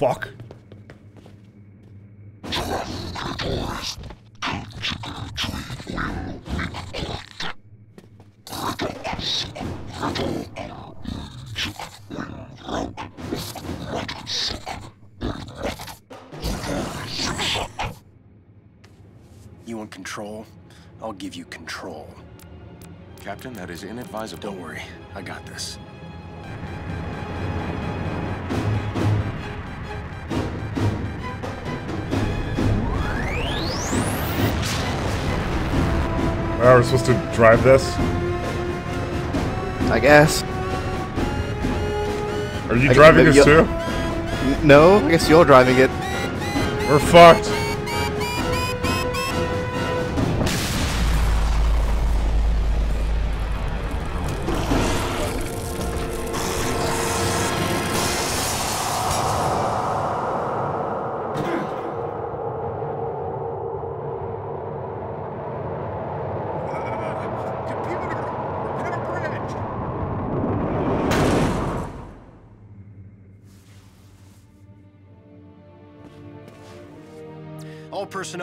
Fuck. You want control? I'll give you control. Captain, that is inadvisable. Don't worry, I got this. Are we supposed to drive this? I guess. Are you I driving this too? No, I guess you're driving it. We're fucked.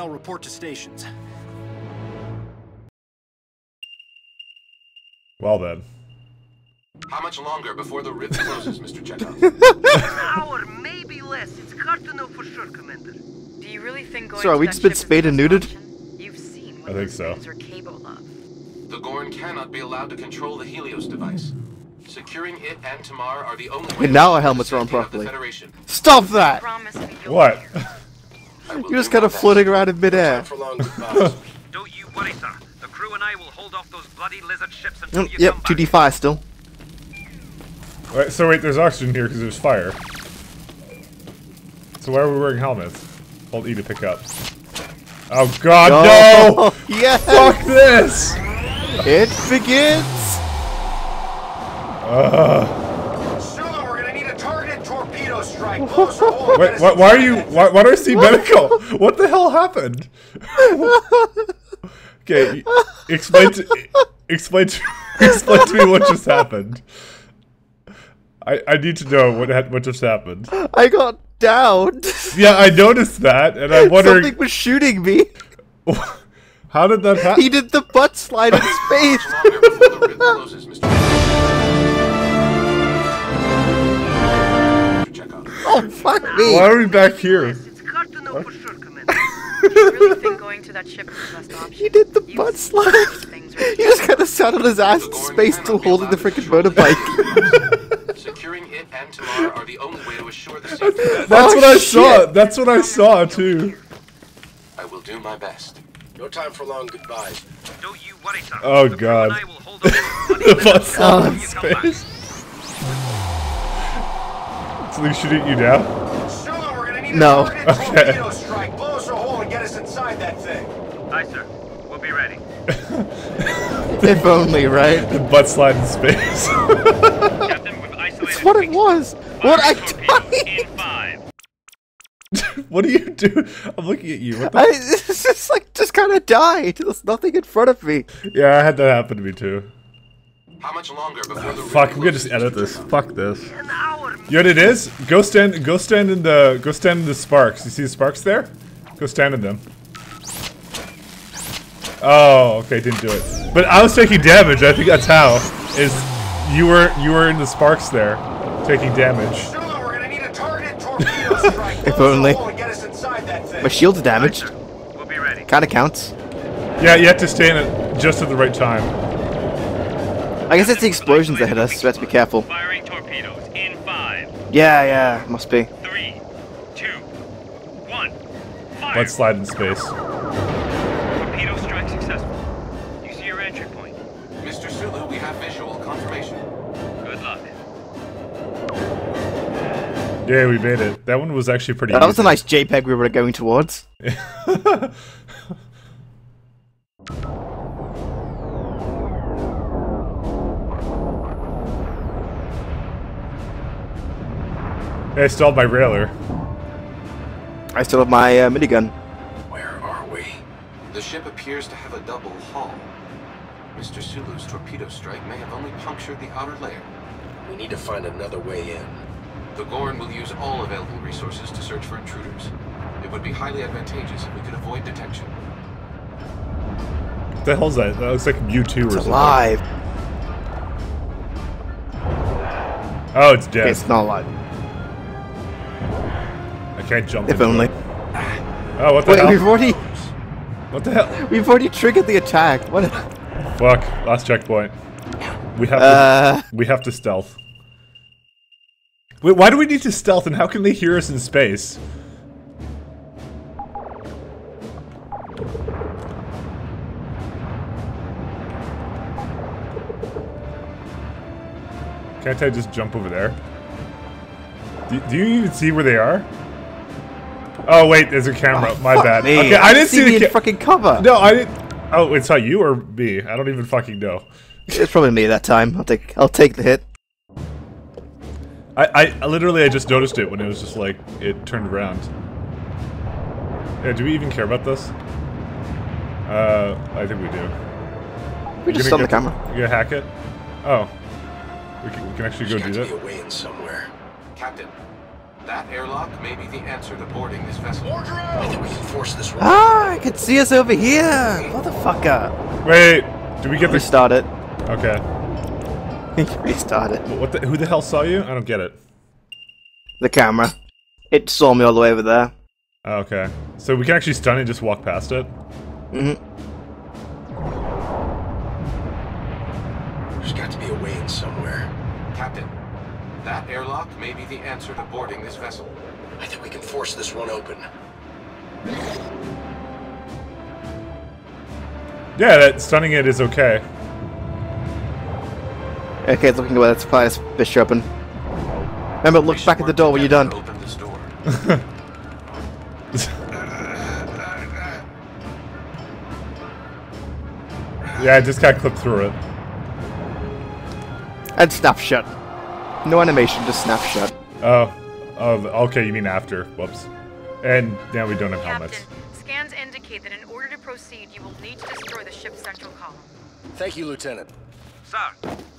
Personnel report to stations. Well then. How much longer before the rift closes, Mr. Chekov? hour, maybe less. It's hard to know for sure, Commander. Do you really think going So are to we just been spayed and best neutered? You've seen what I think so. things are capable of. the Gorn cannot be allowed to control the Helios device. Securing it and T'Mar are the only Okay, way now our helmets are on safety of the properly. Stop that! Promise me you'll What? I will You're just kind of floating around in midair. For long goodbyes. Don't you worry, sir. The crew and I will hold off those bloody lizard ships until Mm, you Yep, come 2d back. fire still. Wait, so wait, there's oxygen here because there's fire. So why are we wearing helmets? Hold E to pick up. Oh god, no! yeah! Fuck this! It begins! Sulu, strike. Close or. Wait, why, why are you? Why, why do I see medical? What the hell happened? okay, explain to explain to explain to me what just happened. I I need to know what had, what just happened. I got downed! Yeah, I noticed that, and I'm wondering Something was shooting me! how did that happen? He did the butt slide in space! Oh, fuck me! Why are we back here? It's hard to know for sure, Commander. You really think going to that ship is the best option? He did the You've butt seen slide! those things are He just kind of sat on his ass in space cannot still holding the freaking motorbike. Securing it and T'Mar are the only way to assure the safety. Oh, That's Oh, what I saw. That's what I saw too. I will do my best. No time for long goodbyes. Don't you worry, sir. Oh, God. and I will hold off those bloody The lizard butt ships slide until in you come back. space. Something shooting you now? Sulu, we're gonna need No. a Okay. torpedo strike. Blow us a hole and get us inside that thing. Aye, sir. We'll be ready. if only, right? The butt slide in space. Captain, we've isolated That's what it was! What I torpedoes died! in what do you do? I'm looking at you. What the I it's just like just kind of died. There's nothing in front of me. Yeah, I had that happen to me too. How much longer before the Fuck, rift we could just edit this. Fuck this. An. You know what it is? Go stand go stand in the go stand in the sparks. You see the sparks there? Go stand in them. Oh, okay, didn't do it. But I was taking damage, I think that's how. Is you were you were in the sparks there, taking damage. Sulu, we're gonna need a targeted torpedo strike. Blow If only. hole and get us inside that thing. My shield's damaged. We'll be ready. Kinda counts. Yeah, you have to stay in it just at the right time. I guess it's the explosions that hit us, so we have to be careful. Firing torpedoes in five, Yeah, yeah, must be. three, two, one. Fire. Let's slide in space. Torpedo strike successful. You see your entry point. Mr. Sulu, we have visual confirmation. Good luck. Yeah, we made it. That one was actually pretty That was a nice JPEG we were going towards. Hey, still have my railer. I still have my uh, minigun. Where are we? The ship appears to have a double hull. Mr. Sulu's torpedo strike may have only punctured the outer layer. We need to find another way in. The Gorn will use all available resources to search for intruders. It would be highly advantageous if we could avoid detection. What the hell's that? That looks like Mewtwo or It's something. alive. Oh, it's dead. Okay, it's not alive. Can't jump. If only. Oh, what the Wait, hell? we've already What the hell? we've already triggered the attack. What? Fuck. Last checkpoint. We have Uh, to. We have to stealth. Wait, why do we need to stealth? And how can they hear us in space? Can't I just jump over there? Do, do you even see where they are? Oh wait, there's a camera. My bad. me. Okay, I didn't see, me the ca- fucking cover. No, I didn't. Oh, it's not you or me. I don't even fucking know. It's probably me that time. I'll take I'll take the hit. I, I literally I just noticed it when it was just like it turned around. Yeah, do we even care about this? Uh, I think we do. We just Gonna on the camera. You gonna hack it? Oh, we can, we can actually go do that. way in somewhere. Captain, that airlock may be the answer to boarding this vessel. I think we can force this one. Ah, I can see us over here. Motherfucker. Wait, do we get the? Restart it. Okay. Restart it. What the? Who the hell saw you? I don't get it. The camera. It saw me all the way over there. Oh, okay. So we can actually stun it and just walk past it. Mm-hmm. The answer to boarding this vessel. I think we can force this one open. Yeah, that stunning it is okay. Okay, it's looking where that supply is fish open. Remember, look back at the door when you're done. Open this door. Yeah, I just can't clip through it. And snapshot. No animation, just snapshot. Oh, oh, okay. You mean after? Whoops. And now we don't have helmets. Captain, scans indicate that in order to proceed, you will need to destroy the ship's central column. Thank you, Lieutenant. Sir,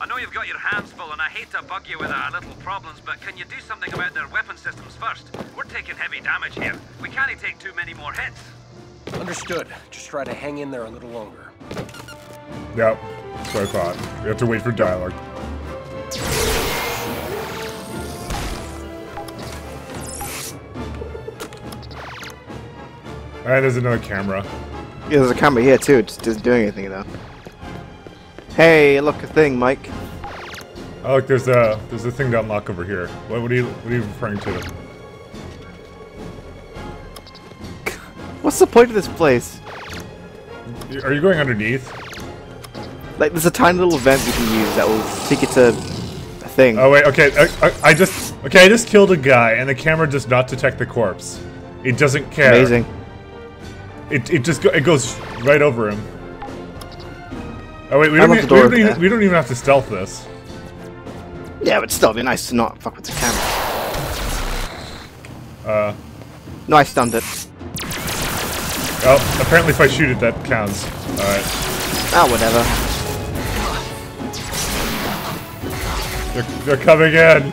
I know you've got your hands full and I hate to bug you with our little problems, but can you do something about their weapon systems first? We're taking heavy damage here. We can't take too many more hits. Understood. Just try to hang in there a little longer. Yep. That's what I thought. We have to wait for dialogue. Alright, there's another camera. Yeah, there's a camera here too. It just isn't doing anything though. Hey, look a thing, Mike. Oh, look, there's a there's a thing to unlock over here. What, what are you what are you referring to? What's the point of this place? Are you going underneath? Like, there's a tiny little vent you can use that will take you to a thing. Oh wait, okay. I, I, I just okay. I just killed a guy, and the camera does not detect the corpse. It doesn't care. Amazing. It, it just go, it goes right over him. Oh wait, we don't, at e- we, don't even, we don't even have to stealth this. Yeah, but still, it'd be nice to not fuck with the camera. Uh, No, I stunned it. oh, apparently if I shoot it, that counts. All right, Ah, whatever. they're, they're coming in.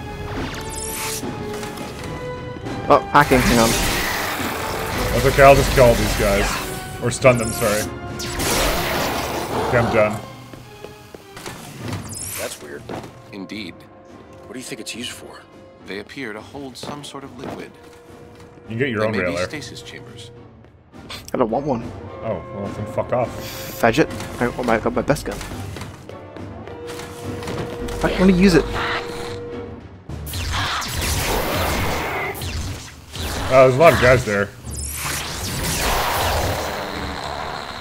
Oh, hacking, hang on. That's okay. I'll just kill all these guys, or stun them. Sorry. Okay, I'm done. That's weird. Indeed, What do you think it's used for? they appear to hold some sort of liquid. You can get your They own may be stasis chambers. I don't want one. Oh, well then fuck off. Fudge it. I got my, got my best gun. I want to use it. Oh, there's a lot of guys there.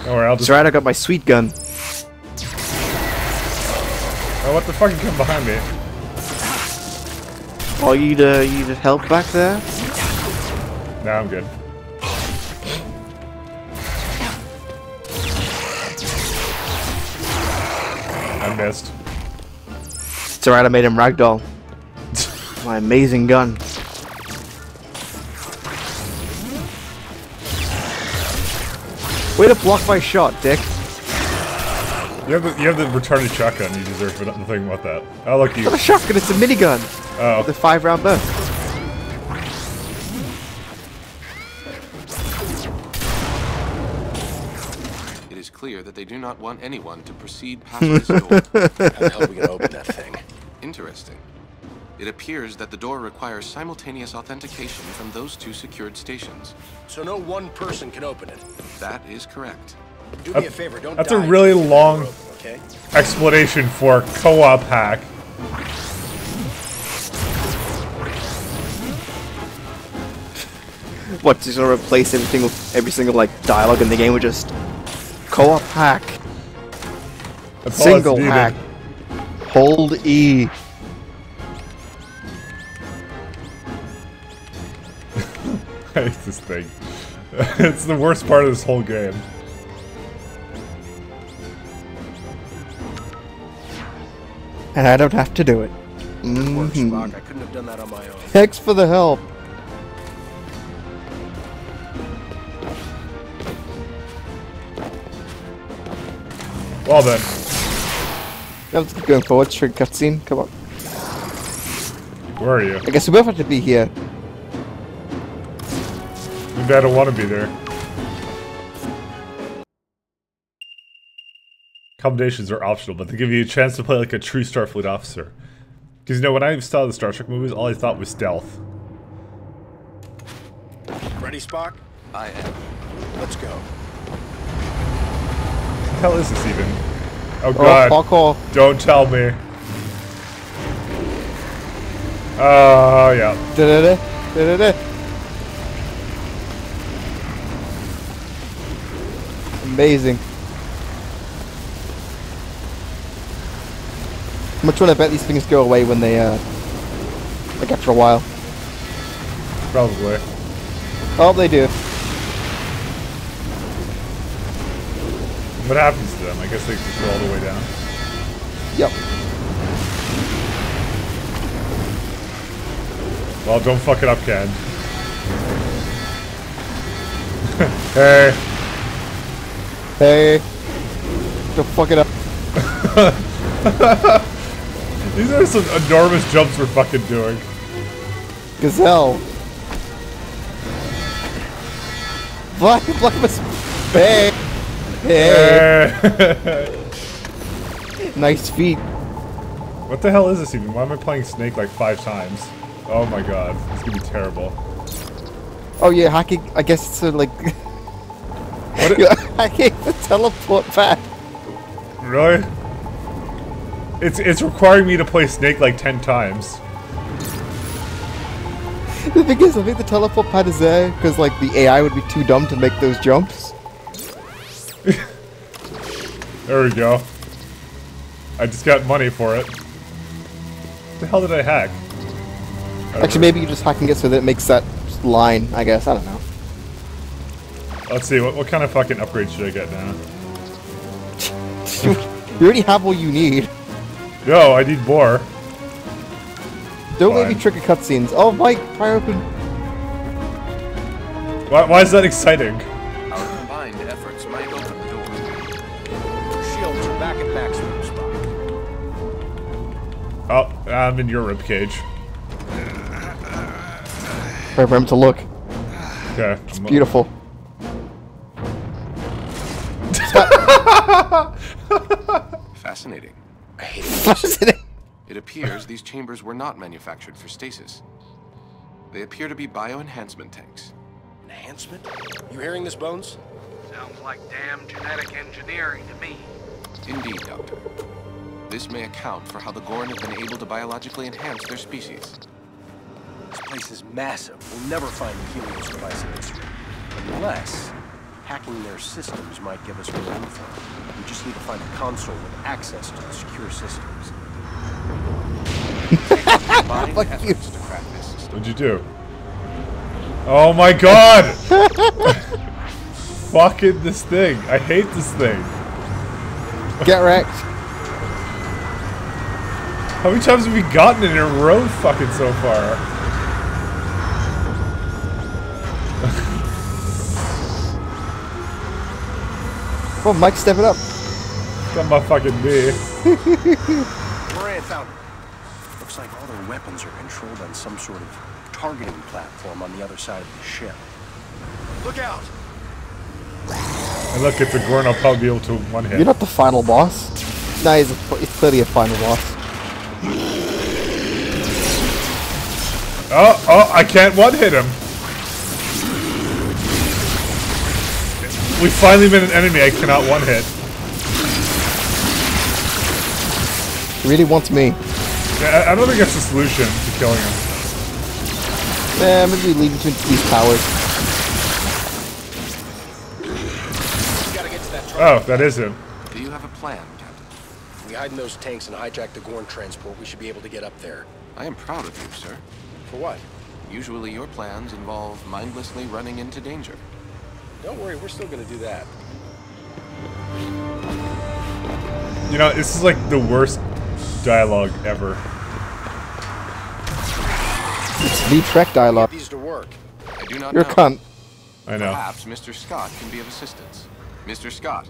Worry, I'll just. alright, I got my sweet gun. Oh, what the fuck? You come behind me. Oh, you need, uh, you need help back there? Nah, I'm good. I missed. It's alright, I made him ragdoll. my amazing gun. Way to block my shot, dick. You have the, you have the retarded shotgun. You deserve nothing about that. Oh, look, you. It's not a shotgun, it's a minigun. Oh. The five round burst. It is clear that they do not want anyone to proceed past this door. How the hell are we gonna open that thing? Interesting. It appears that the door requires simultaneous authentication from those two secured stations. So no one person can open it. That is correct. Do me a favor, don't That's a die really until the long- open, okay? Explanation for co-op hack. What, just gonna replace every single, every single, like, dialogue in the game with just co-op hack, That's single hack, hold E. I hate this thing. it's the worst part of this whole game. And I don't have to do it. Good work. Mm-hmm. I couldn't have done that on my own. Thanks for the help. Well then, Yeah, let's keep going forward. Shrink cutscene. Come on. where are you? I guess we both have to be here. Maybe I don't want to be there. Accommodations are optional, but they give you a chance to play like a true Starfleet officer. Because you know, when I saw the Star Trek movies, all I thought was stealth. Ready, Spock? I am. Let's go. What the hell is this even? Oh Oh, god, fuck off. don't tell me. Oh, yeah. Da-da-da. Da-da-da. Amazing. I much trying to bet these things go away when they, uh, like after a while? Probably. Oh, they do. What happens to them? I guess they just go all the way down. Yep. Well, don't fuck it up, Ken. hey. Hey. Don't fuck it up. These are some enormous jumps we're fucking doing. Gazelle. Black, black must. Hey. Hey. Nice feet. what the hell is this even? Why am I playing Snake like five times? Oh my god, it's gonna be terrible. Oh yeah, hacking. I guess it's uh, like What? you're hacking the teleport back. really? It's it's requiring me to play Snake like ten times. The thing is, I think the teleport pad is there because like the AI would be too dumb to make those jumps. There we go. I just got money for it. What the hell did I hack? I don't Actually, maybe you just hacking it so that it makes that line. I guess I don't know. Know. Let's see, what, what kind of fucking upgrade should I get now? you already have what you need. Yo, I need more. Don't let me trigger cutscenes. Oh, Mike, pry open. Why, why is that exciting? Our combined efforts might open the door. Shields are back at maximum, Spock. Oh, I'm in your ribcage. Wait for him to look. Okay. It's Beautiful. Fascinating. I hate it. Fascinating. It appears these chambers were not manufactured for stasis. They appear to be bioenhancement tanks. Enhancement? You hearing this, Bones? Sounds like damn genetic engineering to me. Indeed, Doctor. This may account for how the Gorn have been able to biologically enhance their species. This place is massive. We'll never find the Helios device in this room. Unless hacking their systems might give us more info. We just need to find a console with access to the secure systems. Fuck you. efforts to crack this system. What'd you do? Oh my god! Fucking this thing. I hate this thing. Get wrecked. How many times have we gotten in a row fucking so far? Well, Mike, step it up. Got my fucking knee. Moran found it. Looks like all their weapons are controlled on some sort of targeting platform on the other side of the ship. Look out! And look, it's a Gorn. I'll be able to one hit. You're not the final boss. No, he's, a, he's clearly a final boss. Oh, oh, I can't one hit him. We finally met an enemy I cannot one hit. He really wants me. Yeah, I, I don't think that's the solution to killing him. Eh, maybe lead him to these towers. We gotta get to that. Oh, that is him. Do you have a plan, Captain? If we hide in those tanks and hijack the Gorn transport, we should be able to get up there. I am proud of you, sir. For what? Usually your plans involve mindlessly running into danger. Don't worry, we're still gonna do that. You know, this is like the worst dialogue ever. It's the Trek dialogue. Get these to work. I do not You're a know. cunt. I know. Perhaps Mr. Scott can be of assistance. Mr. Scott,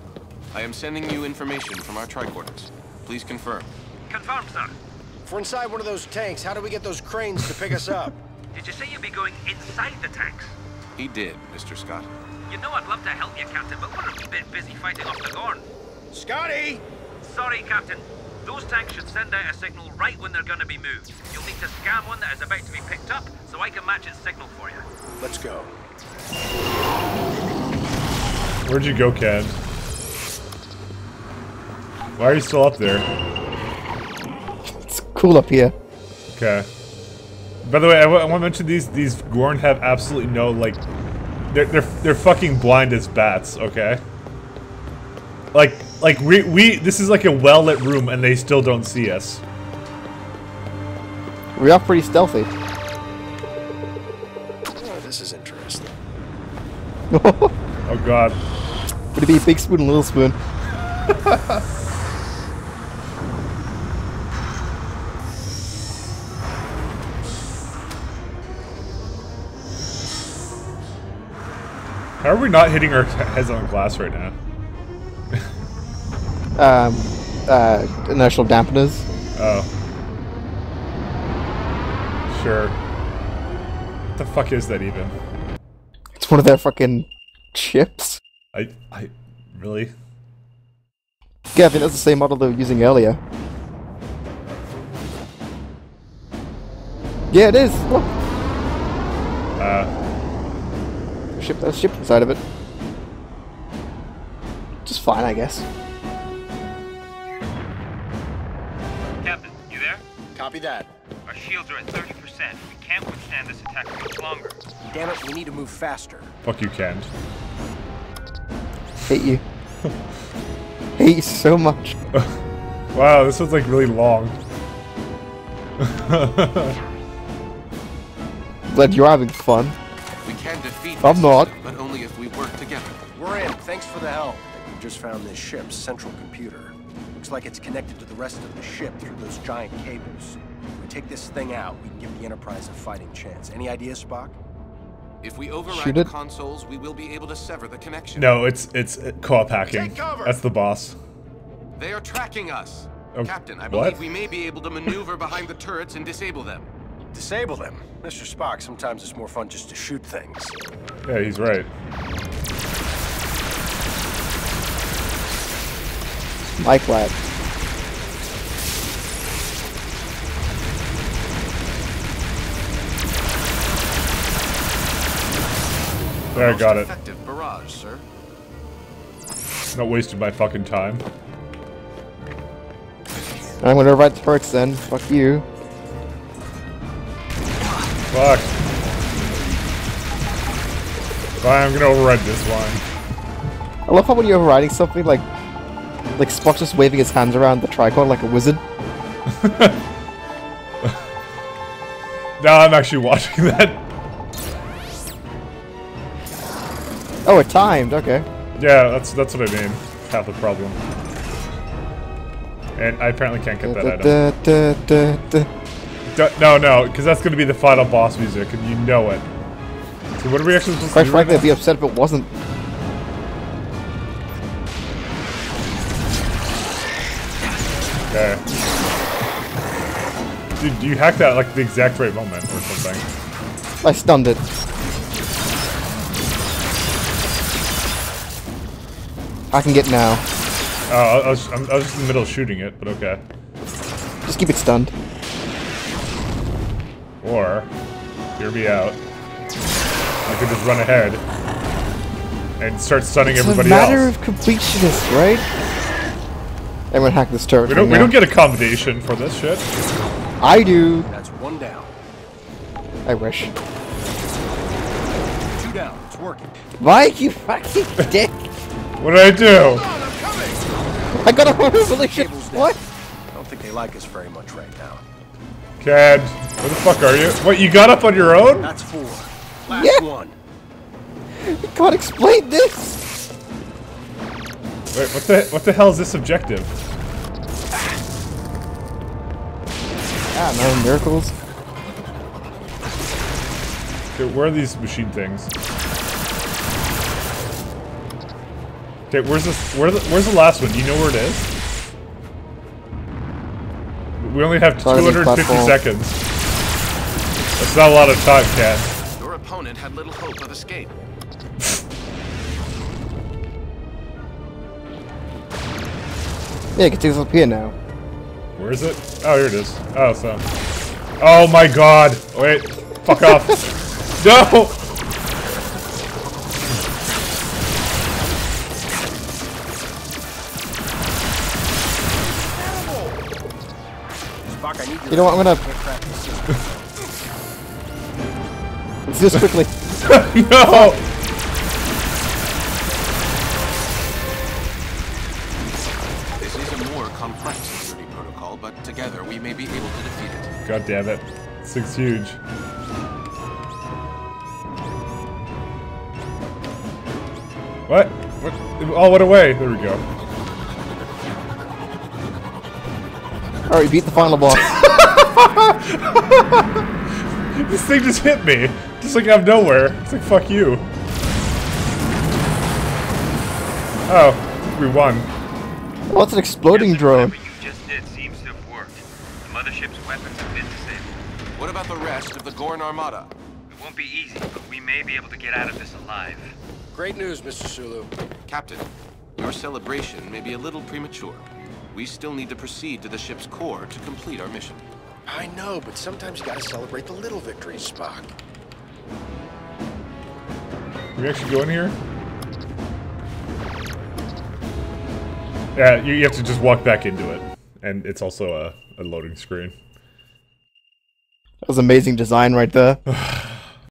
I am sending you information from our tricorders. Please confirm. Confirmed, sir. If we're inside one of those tanks, how do we get those cranes to pick us up? Did you say you'd be going inside the tanks? He did, Mr. Scott. You know I'd love to help you, Captain, but we're a wee bit busy fighting off the Gorn. Scotty! Sorry, Captain. Those tanks should send out a signal right when they're going to be moved. You'll need to scan one that is about to be picked up, so I can match its signal for you. Let's go. Where'd you go, Ken? Why are you still up there? It's cool up here. Okay. By the way, I, want to mention these these Gorn have absolutely no like, they're they're they're fucking blind as bats. Okay. Like like we we this is like a well lit room and they still don't see us. We are pretty stealthy. Oh, this is interesting. Oh god. Would it be a big spoon and little spoon? How are we not hitting our heads on glass right now? Um, uh, inertial dampeners. Oh. Sure. What the fuck is that even? It's one of their fucking chips. I I really? Yeah, I think that's the same model they were using earlier. Yeah, it is. Look, Uh ship. There's a ship inside of it. Just fine, I guess. Captain, you there? Copy that. Our shields are at 30%. We can't withstand this attack much longer. Damn it, we need to move faster. fuck you, Ken. Hate you. Hate you so much. Wow, this was like really long. Glad you're having fun. We can defeat I'm not. system, but only if we work together. We're in. Thanks for the help. We just found this ship's central computer. Looks like it's connected to the rest of the ship through those giant cables. If we take this thing out, we can give the Enterprise a fighting chance. Any ideas, Spock? If we override the consoles, we will be able to sever the connection. No, it's it's uh, co-op hacking. Take cover! That's the boss. They are tracking us. Oh, Captain, I what? believe we may be able to maneuver behind the turrets and disable them. Disable them. Mr. Spock, sometimes it's more fun just to shoot things. Yeah, he's right. Mike lad. There, I got it. Effective barrage, sir. Not wasting my fucking time. I'm gonna write the perks then. Fuck you. Fuck. Fine, I'm gonna override this one. I love how when you're overriding something, like, like Spock just waving his hands around the tricorn like a wizard. Now I'm actually watching that. Oh, it timed. Okay. Yeah, that's that's what I mean. Half the problem. And I apparently can't get that item. Da, da, da, da. D- No, no, because that's gonna be the final boss music, and you know it. So what are we actually supposed Quite to do? right frankly, I'd be upset if it wasn't. Okay. Dude, you hacked that at like the exact right moment or something. I stunned it. I can get now. Oh, I was, I was just in the middle of shooting it, but okay. Just keep it stunned. Or, hear me out. I could just run ahead and start stunning It's everybody else. It's a matter else. of completionist, right? I'm gonna hack this turret. We don't, right we now. don't get accommodation for this shit. I do. That's one down. I wish. Two down. It's working. Mike, you fucking dick! What did I do? Oh, I got a revolution. Cable's. What? I don't think they like us very much right now. Cad, where the fuck are you? What, you got up on your own? That's four. Last Yeah. one. You can't explain this. Wait, what the what the hell is this objective? Ah, no miracles. Okay, where are these machine things? Okay, where's this? Where the, where's the last one? Do you know where it is? We only have Probably 250 platform. seconds. That's not a lot of time, Cat. Your opponent had little hope of escape. Yeah, get this up here now. Where is it? Oh, here it is. Oh, so. Oh my god! Wait, fuck off. No! You know what? I'm gonna. Can't crack this system. Let's do this quickly. No! This is a more complex security protocol, but together we may be able to defeat it. God damn it. This thing's huge. What? What? Oh, it all went away. There we go. Alright, beat the final boss. This thing just hit me. Just like out of nowhere. It's like, fuck you. Oh, we won. Oh, it's an exploding drone. Whatever you just did seems to have worked. The mothership's weapons have been disabled. What about the rest of the Gorn Armada? It won't be easy, but we may be able to get out of this alive. Great news, Mr. Sulu. Captain, your celebration may be a little premature. We still need to proceed to the ship's core to complete our mission. I know, but sometimes you gotta celebrate the little victories, Spock. We actually go in here? Yeah, you, you have to just walk back into it. And it's also a, a loading screen. That was amazing design right there.